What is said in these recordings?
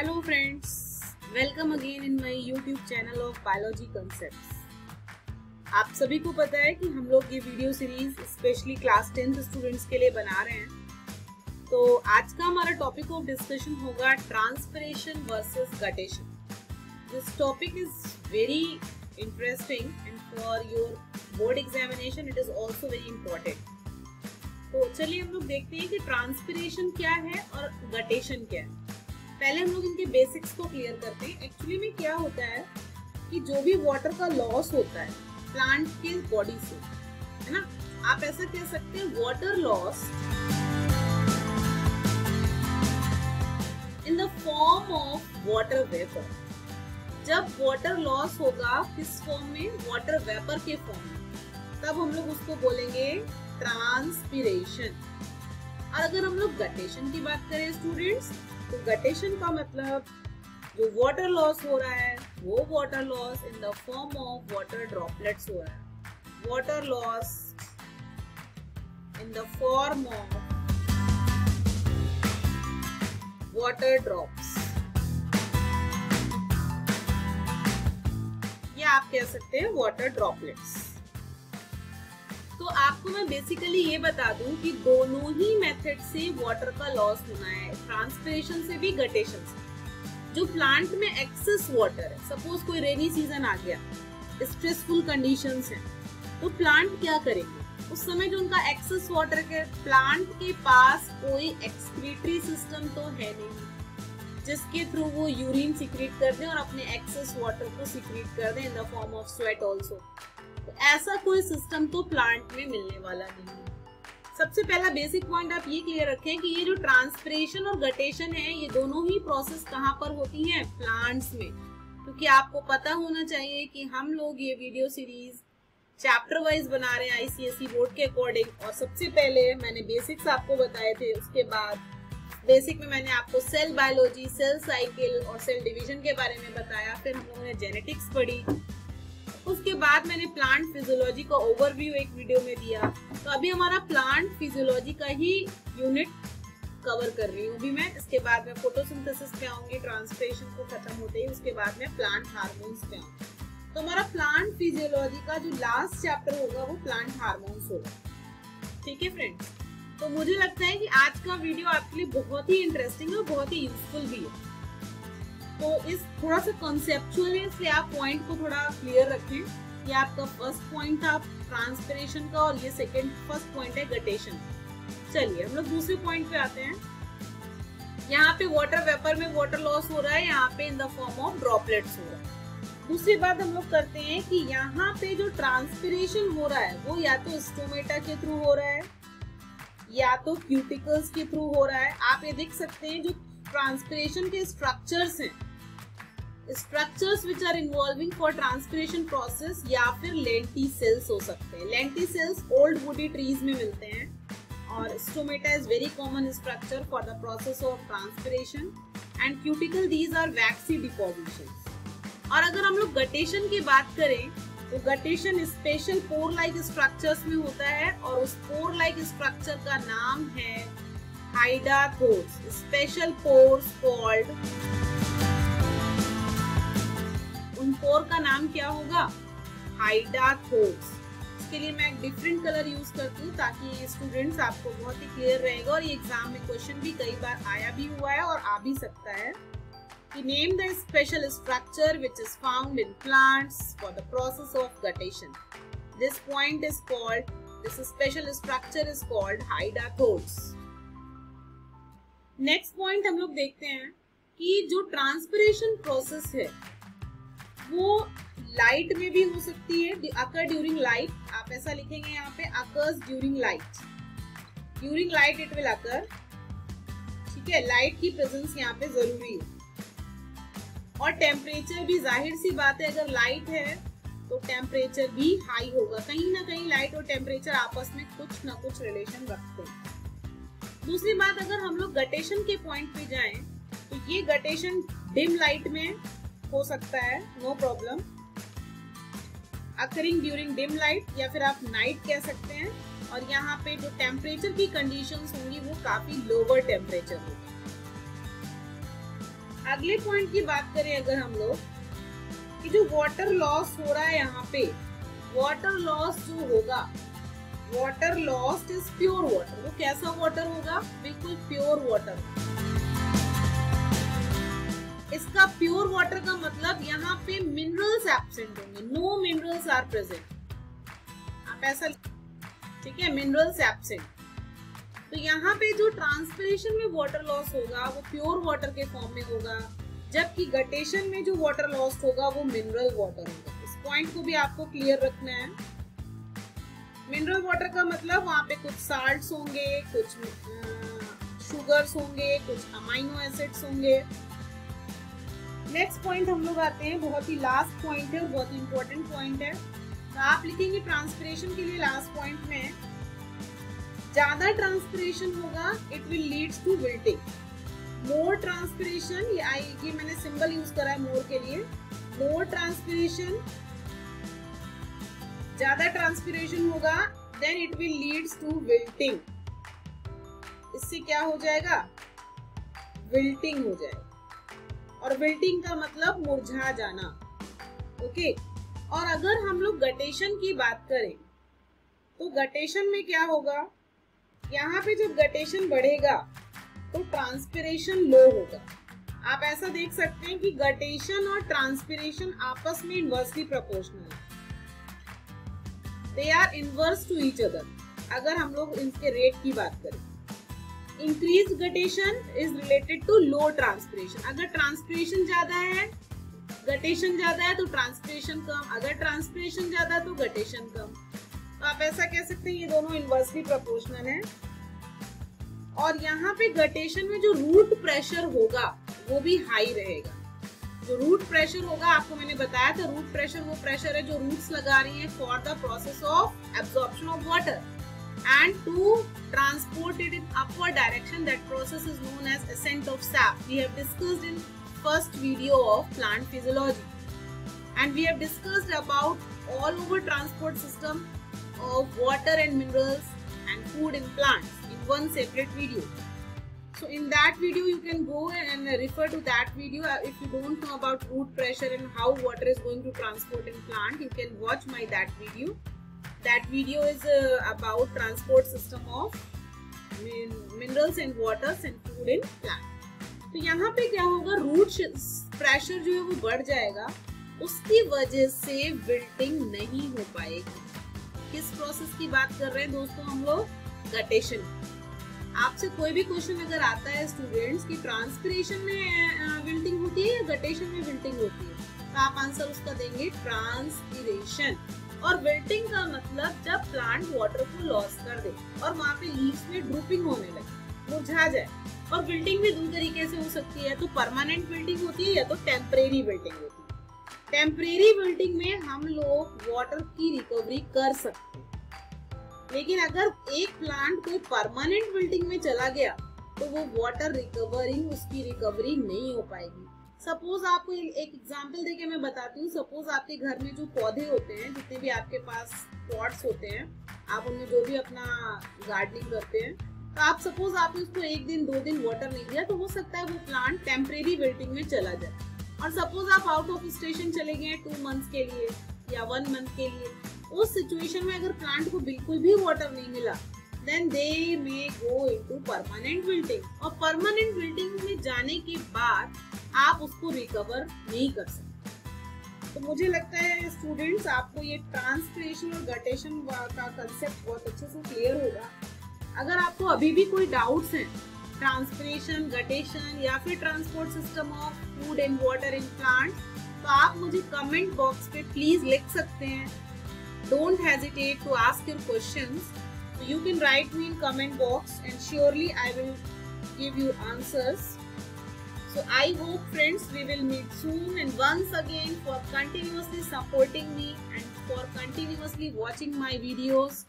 Hello friends, welcome again in my YouTube channel of Biology Concepts. आप सभी को पता है कि हम लोग ये video series specially class tenth students के लिए बना रहे हैं। तो आज का हमारा टॉपिक ऑफ़ डिस्कशन होगा transpiration versus guttation this topic is very interesting and for your board examination it is also very important तो चलिए हम लोग देखते हैं कि ट्रांसपिरेशन क्या है और गटेशन क्या है। पहले हम लोग इनके बेसिक्स को क्लियर करते हैं। एक्चुअली में क्या होता है कि जो भी वाटर का लॉस होता है प्लांट के बॉडी से, है ना? आप ऐसा कह सकते हैं water loss in the form of water vapour जब वाटर लॉस होगा, किस फॉर्म में? वाटर वेपर के फॉर्म में। तब हम लोग उसको बोलेंगे ट्रांसपिरेशन और अगर हम लोग गटेशन की बात करें स्टूडेंट्स तो गटेशन का मतलब जो वाटर लॉस हो रहा है, वो water loss in the form of water droplets हो रहा है। Water loss in the form of water drops या आप कह सकते हैं वाटर ड्रॉपलेट्स तो आपको मैं बेसिकली ये बता दूँ कि दोनों ही मेथड से वाटर का लॉस होना है ट्रांसपिरेशन से भी गटेशन से। जो प्लांट में एक्सेस वाटर है सपोज़ कोई रेनी सीज़न आ गया स्ट्रेसफुल कंडीशंस हैं तो प्लांट क्या करेंगे? उस समय जो उनका एक्सेस वाटर के प्लांट के पास कोई एक्सक्रीटरी सिस्टम तो है नहीं, जिसके थ्रू वो यूरिन सिक्रीट कर दें और अपने एक्सेस वाटर को सिक्रीट कर दें in the form of sweat also तो ऐसा कोई सिस्टम तो प्लांट में मिलने वाला नहीं है। सबसे पहला बेसिक पॉइंट आप ये क्लियर रखें कि ये जो ट्रांसपरेशन और गटेशन है, ये दोनों ही प्रोसेस कहाँ पर होती हैं? प्लांट्स में। क्योंकि आपको पता होना चाहिए कि हम लोग ये वीडियो सीरीज़ चैप्टर वाइज बना रहे हैं आईसीएसई बोर्ड के अकॉर्डिंग और सबसे पहले मैंने बेसिक्स आपको बताए थे, उसके बाद बेसिक में मैंने आपको सेल बायोलॉजी सेल साइकिल और सेल डिवीज़न के बारे में बताया। फिर हम लोगों ने जेनेटिक्स पढ़ी। उसके बाद मैंने प्लांट फिजियोलॉजी का ओवरव्यू एक वीडियो में दिया। तो अभी हमारा प्लांट फिजियोलॉजी का ही यूनिट कवर कर रही हूँ अभी मैं। इसके बाद में फोटोसिंथेसिस पे आऊँगी ट्रांसप्रेशन को खत्म होते ही उसके बाद में प्लांट हार्मोन्स पे आऊँगी। तो हमारा प्लांट फिजियोलॉजी का जो लास्ट चैप्टर होगा वो प्लांट हार्मोन्स होगा। ठीक है फ्रेंड्स तो मुझे लगता है कि आज का वीडियो आपके लिए बहुत ही इंटरेस्टिंग है और बहुत ही यूजफुल भी है। तो इस थोड़ा सा कॉन्सेप्चुअल इसलिए आप पॉइंट को थोड़ा क्लियर रखें ये आपका फ़र्स्ट पॉइंट था ट्रांसपिरेशन का और ये सेकेंड फ़र्स्ट पॉइंट है गटेशन चलिए, हम लोग दूसरे पॉइंट पे आते हैं। यहाँ पे वाटर वेपर में वाटर लॉस हो रहा है, यहाँ पे in the form of droplets हो रहा है। दूसरी बात हम लोग करते हैं कि यहाँ पे जो ट्रांसपिरेशन हो रहा है, वो या तो स्टोमेटा के थ्रू हो रहा है, या तो क्यूटिकल्स के थ्रू हो रहा है। आप ये देख सकते हैं जो ट्रांसपिरेशन के स्ट्रक्चर्स हैं structures which are involving for transpiration process या फिर लेंटी सेल्स हो सकते हैं। Lenticels old woody trees में मिलते हैं और stomata is very common structure for the process of transpiration and cuticle these are waxy deposition और अगर हम लोग गटेशन की बात करें तो guttation special pore like structures में होता है और उस पोर लाइक स्ट्रक्चर का नाम है hydathodes special pores called pore का नाम क्या होगा? हाइडा थोक्स इसके लिए मैं एक डिफरेंट कलर यूज़ करती हूँ ताकि स्टूडेंट्स आपको बहुत ही क्लियर रहेगा और ये एग्ज़ाम में क्वेश्चन भी कई बार आया भी हुआ है और आ भी सकता है। कि name the special structure which is found in plants for the process of guttation this point is called this special structure is called hydathodes next point हम लोग देखते हैं कि जो ट्रांसपरेशन प्रोसेस है वो लाइट में भी हो सकती है अकर ड्यूरिंग लाइट आप ऐसा लिखेंगे यहाँ पे occurs during light during light it will occur ठीक है लाइट की प्रेजेंस यहाँ पे ज़रूरी है। और टेम्परेचर भी, ज़ाहिर सी बात है, अगर लाइट है तो टेम्परेचर भी हाई होगा। कहीं ना कहीं लाइट और टेम्परेचर आपस में कुछ ना कुछ रिलेशन रखते हैं। दूसरी बात, अगर हम लोग गटेशन के पॉइंट पे जाएँ तो ये गटेशन डिम लाइट में हो सकता है no problem occurring during dim light या फिर आप नाइट कह सकते हैं, और यहाँ पे जो टेम्परेचर की कंडीशंस होंगी, वो काफ़ी लोअर टेम्परेचर होगी. अगले पॉइंट की बात करें अगर हम लोग, कि जो वाटर लॉस हो रहा है यहाँ पे वाटर लॉस जो होगा water loss is pure water वो कैसा वाटर होगा? बिल्कुल प्योर वाटर इसका प्योर वाटर का मतलब यहाँ पे मिनरल्स एब्सेंट होंगे। नो मिनरल्स आर प्रेजेंट आप ऐसा ठीक है? मिनरल्स एब्सेंट तो यहाँ पे जो ट्रांसपिरेशन में वाटर लॉस होगा, वो प्योर वाटर के फॉर्म में होगा, जबकि गटेशन में जो वाटर लॉस होगा, वो मिनरल वाटर होगा। इस पॉइंट को भी आपको क्लियर रखना है। मिनरल वाटर का मतलब वहाँ पे कुछ साल्ट होंगे, कुछ शुगर्स होंगे, कुछ अमाइनो एसिड्स होंगे। नेक्स्ट पॉइंट हम लोग आते हैं, बहुत ही लास्ट पॉइंट है और बहुत इंपॉर्टेंट पॉइंट है। तो आप लिखेंगे ट्रांसपिरेशन के लिए लास्ट पॉइंट में, ज़्यादा ट्रांसपिरेशन होगा it will leads to wilting more transpiration ये मैंने सिंबल यूज़ करा है मोर के लिए। मोर ट्रांसपिरेशन ज़्यादा ट्रांसपिरेशन होगा then it will leads to wilting इससे क्या हो जाएगा? विल्टिंग हो जाएगा। और विल्टिंग का मतलब मुरझा जाना। ओके और अगर हम लोग गटेशन की बात करें तो गटेशन में क्या होगा? यहाँ पे जब गटेशन बढ़ेगा तो ट्रांसपिरेशन लो होगा। आप ऐसा देख सकते हैं कि गटेशन और ट्रांसपिरेशन आपस में इनवर्सली प्रोपोर्शनल है। They are inverse to each other अगर हम लोग इनके रेट की बात करें। Increase guttation is related to low transpiration अगर ट्रांसपिरेशन ज़्यादा है गटेशन ज़्यादा है तो ट्रांसपिरेशन कम. अगर ट्रांसपिरेशन ज़्यादा तो गटेशन कम. तो आप ऐसा कह सकते हैं, ये दोनों इनवर्सली प्रोपोर्शनल है. और यहाँ पे गटेशन में जो रूट प्रेशर होगा, वो भी हाई रहेगा. जो रूट प्रेशर होगा, आपको मैंने बताया था रूट प्रेशर वो प्रेशर है जो रूट्स लगा रही है for the process of absorption of water and to transport it in upward direction that process is known as ascent of sap. We have discussed in first video of plant physiology. And we have discussed about all over transport system of water and minerals and food in plants in one separate video. So in that video you can go and refer to that video. Uh, if you don't know about root pressure and how water is going to transport in plant you can watch my that video that video is uh, about transport system of min minerals and waters and food in plant. तो यहाँ पे क्या होगा root pressure जो है वो बढ़ जाएगा उसकी वजह से विल्टिंग नहीं हो पाएगी। किस प्रोसेस की बात कर रहे हैं दोस्तों हम लोग? गटेशन आपसे कोई भी क्वेश्चन अगर आता है स्टूडेंट्स की ट्रांसपिरेशन में विल्टिंग होती है या गटेशन में विल्टिंग होती है? तो आप आंसर उसका देंगे ट्रांसपिरेशन और विल्टिंग का मतलब जब प्लांट वाटर को लॉस कर दे और वहाँ पे लीव्स में ड्रूपिंग होने लगे मुरझा जाए और विल्टिंग भी दो तरीके से हो सकती है तो परमानेंट विल्टिंग होती है या तो टेम्परेरी विल्टिंग होती है। टेम्परेरी विल्टिंग में हम लोग वाटर की रिकवरी कर सकते हैं। लेकिन अगर एक प्लांट कोई परमानेंट विल्टिंग में चला गया तो वो वाटर रिकवरिंग उसकी रिकवरी नहीं हो पाएगी। सपोज़ आपको एक एग्ज़ाम्पल देके मैं बताती हूँ। सपोज़ आपके घर में जो पौधे होते हैं, जितने भी आपके पास पॉट्स होते हैं, आप उनमें जो भी अपना गार्डनिंग करते हैं तो आप सपोज़ आपने उसको एक दिन, दो दिन वाटर नहीं दिया तो हो सकता है वो प्लांट टेम्परेरी वेटिंग में चला जाए। और सपोज़ आप आउट ऑफ़ स्टेशन चले गए टू मंथ्स के लिए या वन मंथ के लिए, उस सिचुएशन में अगर प्लांट को बिल्कुल भी वाटर नहीं मिला then they may go into permanent wilting और परमानेंट विल्टिंग में जाने के बाद आप उसको रिकवर नहीं कर सकते। तो मुझे लगता है स्टूडेंट्स आपको ये ट्रांसक्रिएशन और गटेशन का कंसेप्ट बहुत अच्छे से क्लियर होगा। अगर आपको अभी भी कोई डाउट्स हैं ट्रांसपिरेशन गटेशन या फिर transport system of food and water in plant तो आप मुझे कमेंट बॉक्स पे प्लीज़ लिख सकते हैं। Don't hesitate to ask your questions So you can write me in comment box and surely I will give you answers. So I hope friends we will meet soon and once again for continuously supporting me and for continuously watching my videos.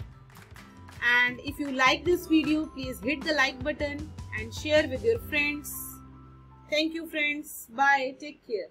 And if you like this video please hit the like button and share with your friends. Thank you friends. Bye. Take care.